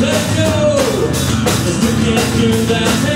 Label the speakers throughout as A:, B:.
A: let go As we can't do that.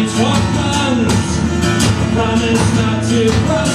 A: It's what comes. Promise not to cry.